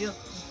行